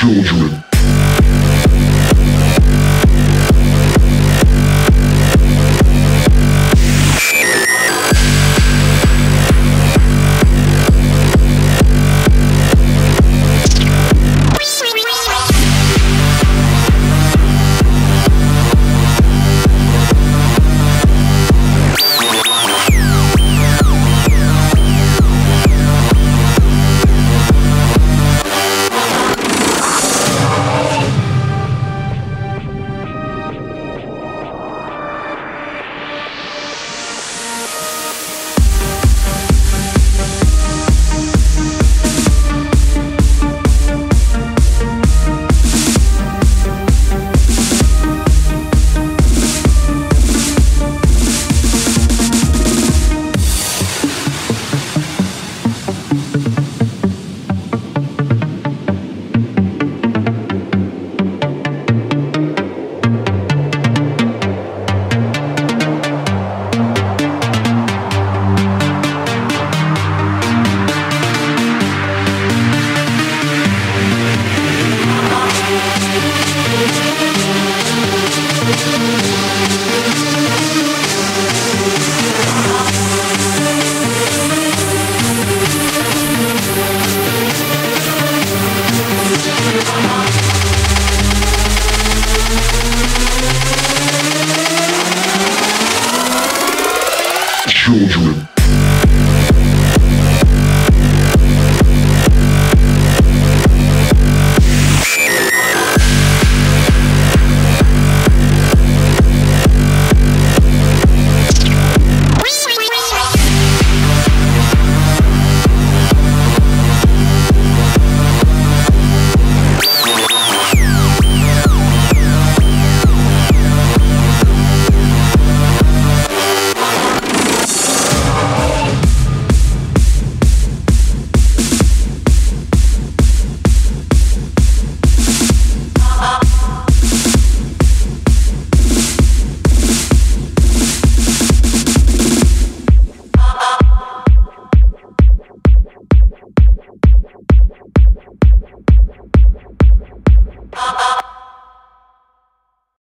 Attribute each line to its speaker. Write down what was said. Speaker 1: children. children.